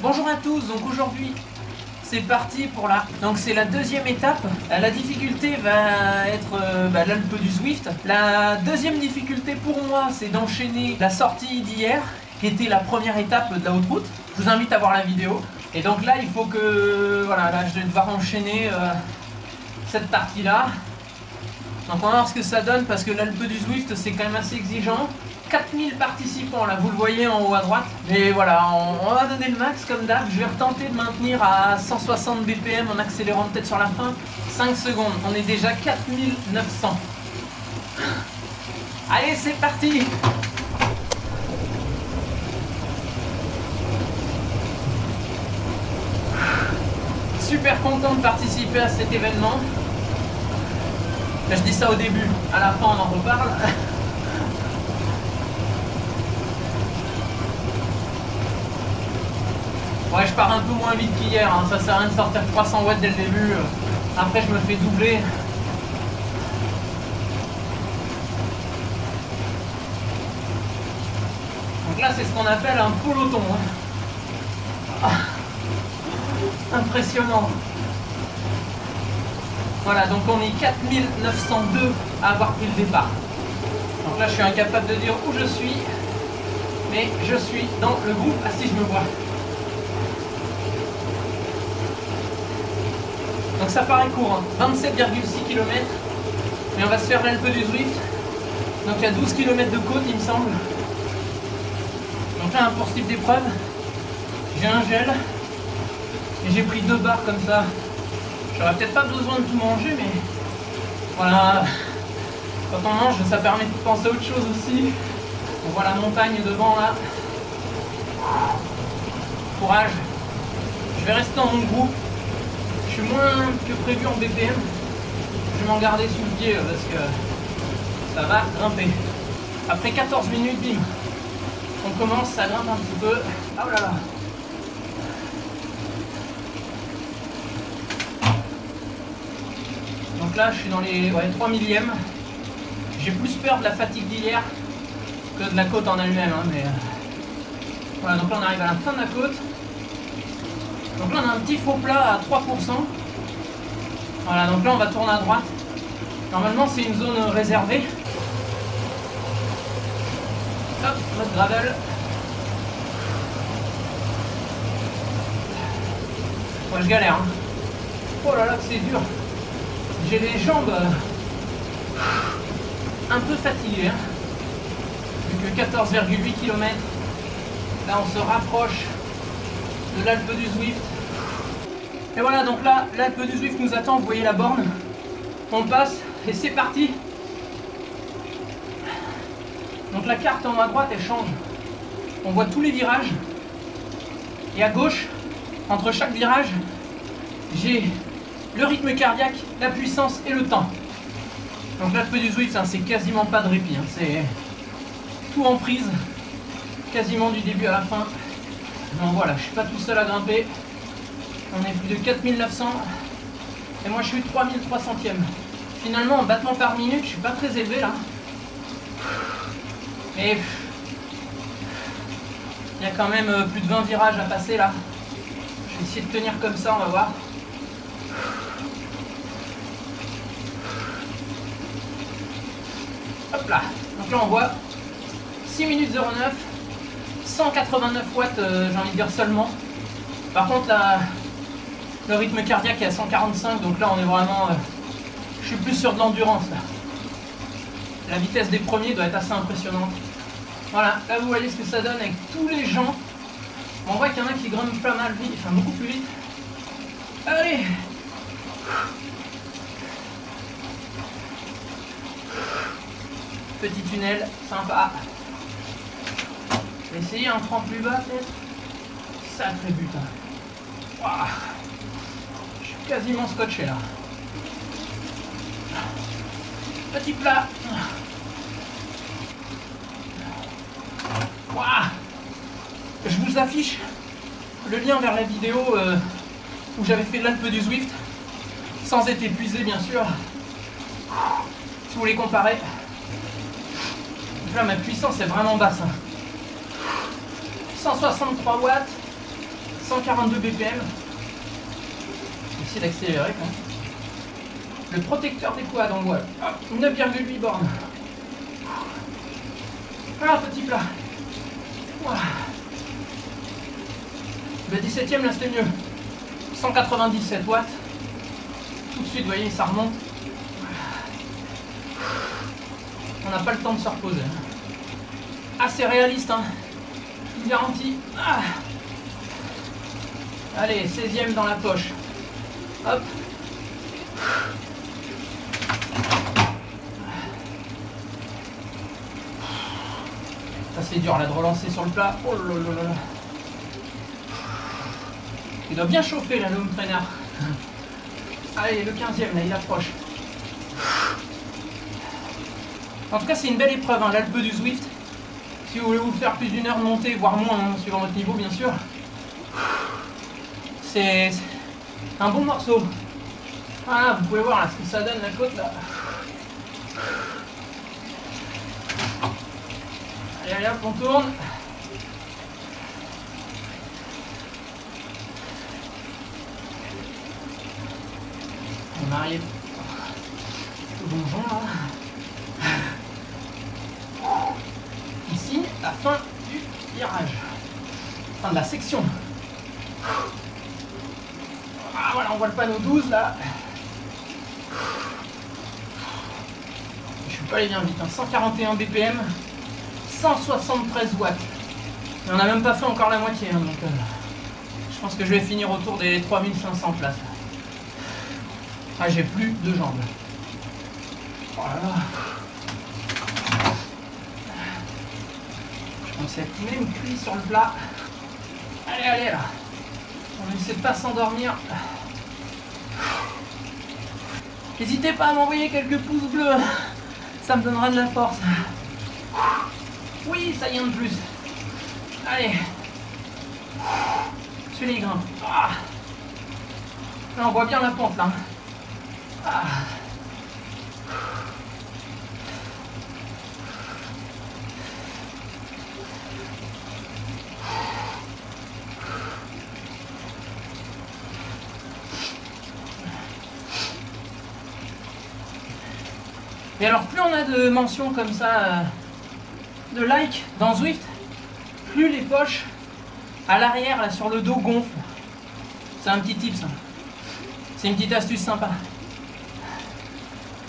Bonjour à tous, donc aujourd'hui c'est parti pour la... Donc c'est la deuxième étape. Euh, La difficulté va être euh, bah, l'Alpe du Zwift. La deuxième difficulté pour moi c'est d'enchaîner la sortie d'hier qui était la première étape de la haute route. Je vous invite à voir la vidéo. Et donc là il faut que... Voilà, là je vais devoir enchaîner euh, cette partie là. Donc on va voir ce que ça donne parce que l'Alpe du Zwift c'est quand même assez exigeant. 4000 participants là, vous le voyez en haut à droite. Mais voilà, on, on va donner le max comme d'hab. Je vais retenter de maintenir à 160 BPM en accélérant peut-être sur la fin. 5 secondes, on est déjà 4900. Allez, c'est parti Super content de participer à cet événement. Je dis ça au début, à la fin on en reparle. Ouais, je pars un peu moins vite qu'hier, hein. ça sert à rien de sortir 300 watts dès le début. Après, je me fais doubler. Donc là, c'est ce qu'on appelle un peloton. hein. Ah. Impressionnant. Voilà, donc on est 4902 à avoir pris le départ. Donc là, je suis incapable de dire où je suis, mais je suis dans le groupe. Ah si, je me vois. Donc ça paraît court, hein. 27,6 km. Mais on va se faire l'Alpe du Zwift. Donc il y a 12 km de côte, il me semble. Donc là, pour ce type d'épreuve, j'ai un gel. Et j'ai pris deux barres comme ça. J'aurais peut-être pas besoin de tout manger, mais voilà. Quand on mange, ça permet de penser à autre chose aussi. On voit la montagne devant là. Courage. Je vais rester dans mon groupe. Je suis moins que prévu en BPM. Je vais m'en garder sous le pied euh, parce que ça va grimper. Après 14 minutes, bim. On commence, ça grimpe un petit peu. Ah oh là là. Donc là, je suis dans les ouais, 3 millièmes. J'ai plus peur de la fatigue d'hier que de la côte en elle-même. hein, mais euh, Voilà, donc là on arrive à la fin de la côte. Donc là on a un petit faux plat à 3%. Voilà, donc là on va tourner à droite. Normalement c'est une zone réservée. Hop, notre gravel. Ouais, je galère. hein. Oh là là c'est dur. J'ai les jambes euh, un peu fatiguées. hein. Vu que 14,8 km. Là on se rapproche de l'Alpe du Zwift. Et voilà, donc là, l'Alpe du Zwift nous attend, vous voyez la borne. On passe et c'est parti. Donc la carte en haut à droite, elle change. On voit tous les virages. Et à gauche, entre chaque virage, j'ai le rythme cardiaque, la puissance et le temps. Donc l'Alpe du Zwift, c'est quasiment pas de répit. hein, C'est tout en prise, quasiment du début à la fin. Donc voilà, je suis pas tout seul à grimper. On est plus de 4900 et moi je suis 3300ème. Finalement en battement par minute, je suis pas très élevé là. Mais il y a quand même euh, plus de 20 virages à passer là. Je vais essayer de tenir comme ça, on va voir. Hop là. Donc là on voit 6 minutes 09. 189 watts, euh, j'ai envie de dire seulement. Par contre, le rythme cardiaque est à 145, donc là on est vraiment. euh, je suis plus sur de l'endurance. La vitesse des premiers doit être assez impressionnante. Voilà, là vous voyez ce que ça donne avec tous les gens. On voit qu'il y en a qui grimpent pas mal vite, enfin beaucoup plus vite. Allez Petit tunnel, sympa. Essayer un cran plus bas peut-être. Sacré butin. Je suis quasiment scotché là. Petit plat. Je vous affiche le lien vers la vidéo euh, où j'avais fait l'Alpe du Zwift, sans être épuisé bien sûr. Si vous voulez comparer. Là ma puissance est vraiment basse. hein. 163 watts, 142 BPM. Essayer d'accélérer quand même. Le protecteur des quads en voile. 9,8 bornes. Ah, petit plat. Le 17ème, là, c'était mieux. 197 watts. Tout de suite, vous voyez, ça remonte. On n'a pas le temps de se reposer. Assez réaliste, hein. Garantis. Ah. Allez, 16ème dans la poche. Hop. Ça c'est dur là de relancer sur le plat. Oh là là. Il doit bien chauffer là, l'homme trainer. Allez, le 15ème là, il approche. En tout cas, c'est une belle épreuve, hein, l'Alpe du Zwift. Si vous voulez vous faire plus d'une heure montée, voire moins, hein, suivant votre niveau, bien sûr. C'est un bon morceau. Voilà, vous pouvez voir ce que ça donne la côte là. Allez, allez hop, on tourne. On arrive au donjon là. La fin du virage. Fin de la section. Ah voilà, on voit le panneau 12 là. Je suis pas allé bien vite, hein. 141 BPM, 173 watts. Et on n'a même pas fait encore la moitié, hein, donc euh, je pense que je vais finir autour des 3500 places. Ah, j'ai plus de jambes. Voilà. Commence à être même cuit sur le plat. Allez, allez là. On essaie de pas s'endormir. N'hésitez pas à m'envoyer quelques pouces bleus. Ça me donnera de la force. Oui, ça y est de plus. Allez. Les grains. Ah. Là, on voit bien la pente là. Ah. Et alors plus on a de mentions comme ça, euh, de like dans Zwift, plus les poches à l'arrière, là sur le dos, gonflent. C'est un petit tip ça. C'est une petite astuce sympa.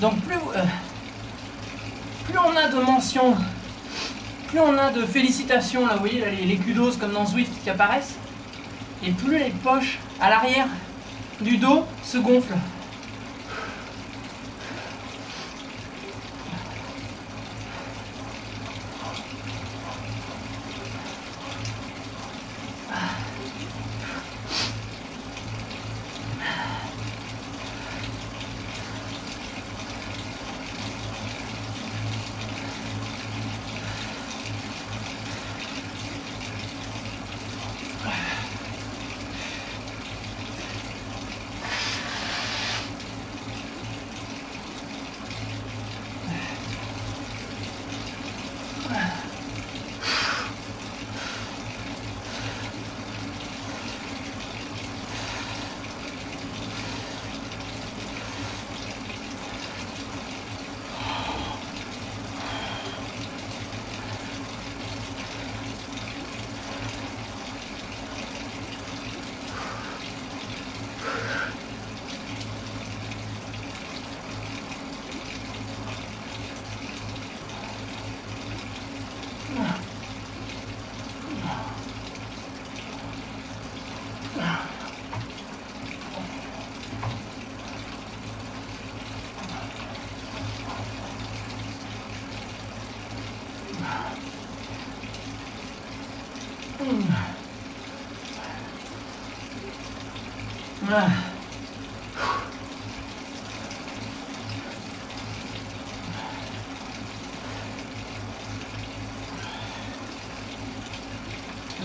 Donc plus, euh, plus on a de mentions, plus on a de félicitations, là vous voyez là, les, les kudos comme dans Zwift qui apparaissent, et plus les poches à l'arrière du dos se gonflent.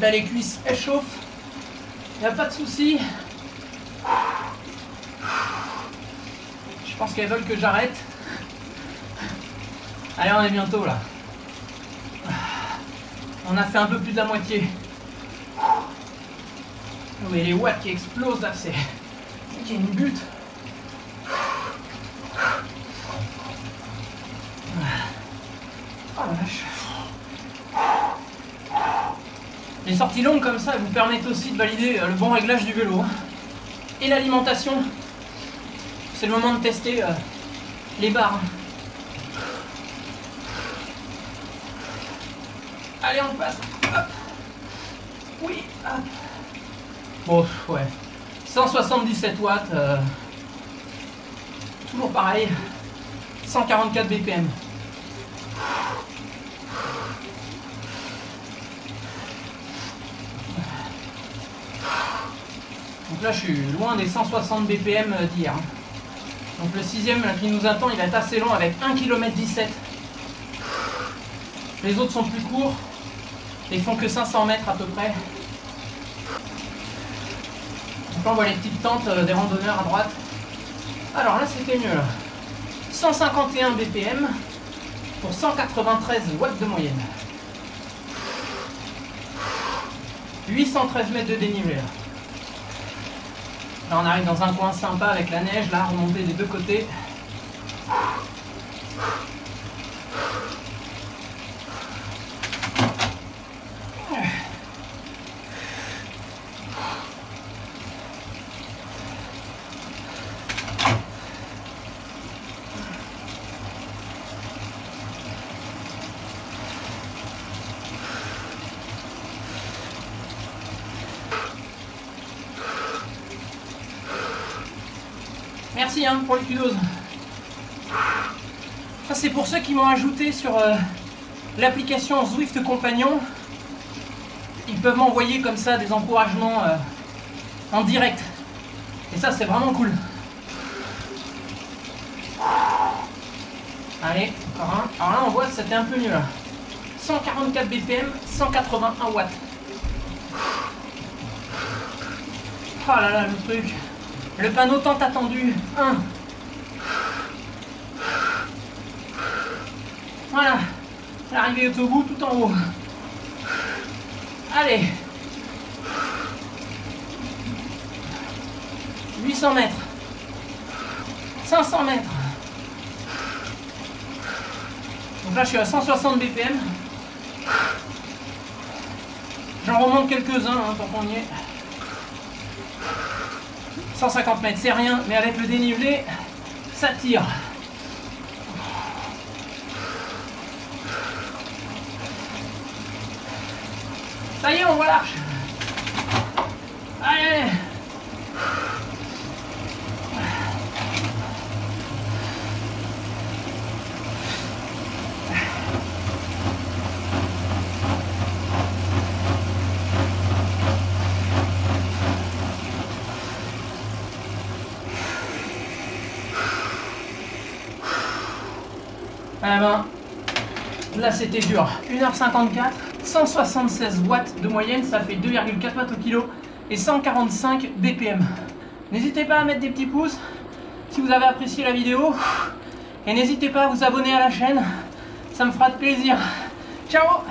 Là, les cuisses, elles chauffent. Il n'y a pas de souci. Je pense qu'elles veulent que j'arrête. Allez, on est bientôt là. On a fait un peu plus de la moitié. Mais les watts qui explosent là, c'est. Il y a une butte. Oh la vache. Les sorties longues comme ça vous permettent aussi de valider euh, le bon réglage du vélo. hein. Et l'alimentation. C'est le moment de tester euh, les barres. Allez, on passe. Hop. Oui, hop. Bon, ouais. 177 watts. euh, toujours pareil. 144 BPM. Donc là, je suis loin des 160 BPM d'hier. hein. Donc le sixième qui nous attend, il va être assez long avec 1 km 17. Les autres sont plus courts. Ils font que 500 mètres à peu près. Donc là, on voit les petites tentes euh, des randonneurs à droite. Alors là, c'était mieux. Là. 151 BPM pour 193 watts de moyenne. 813 mètres de dénivelé. Là. Là, on arrive dans un coin sympa avec la neige, là, remontée des deux côtés. Hein, pour les kudos. Ça c'est pour ceux qui m'ont ajouté sur euh, l'application Zwift Compagnon. Ils peuvent m'envoyer comme ça des encouragements euh, en direct. Et ça c'est vraiment cool. Allez, encore un. Alors là on voit que c'était un peu mieux là. 144 BPM, 181 watts. Oh là là, le truc. Le panneau tant attendu. 1. Voilà. L'arrivée au bout, tout en haut. Allez. 800 mètres. 500 mètres. Donc là, je suis à 160 BPM. J'en remonte quelques-uns hein, pour qu'on y est. 150 mètres, c'est rien, mais avec le dénivelé, ça tire. Ça y est, on voit l'arche. Allez Eh ben, là c'était dur. 1h54, 176 watts de moyenne, ça fait 2,4 watts au kilo et 145 BPM. N'hésitez pas à mettre des petits pouces si vous avez apprécié la vidéo et n'hésitez pas à vous abonner à la chaîne, ça me fera de plaisir. Ciao